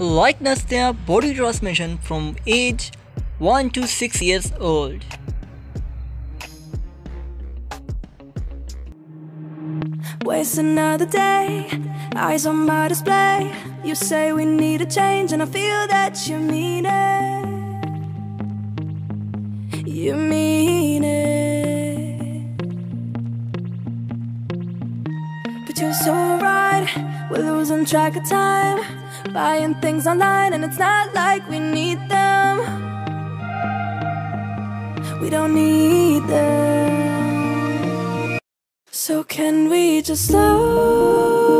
like Nastya body transmission from age 1 to 6 years old. Waste another day, eyes on my display. You say we need a change, and I feel that you mean it. You mean it. But you're so we're losing track of time. Buying things online, and it's not like we need them. We don't need them. So can we just slow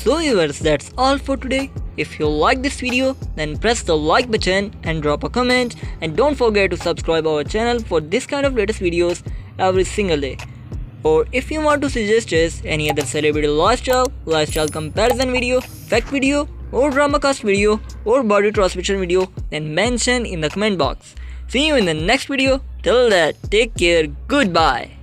So viewers that's all for today. If you like this video then press the like button and drop a comment and don't forget to subscribe our channel for this kind of latest videos every single day. Or if you want to suggest us any other celebrity lifestyle, lifestyle comparison video, fact video or drama cast video or body transmission video then mention in the comment box. See you in the next video. Till that take care. Goodbye.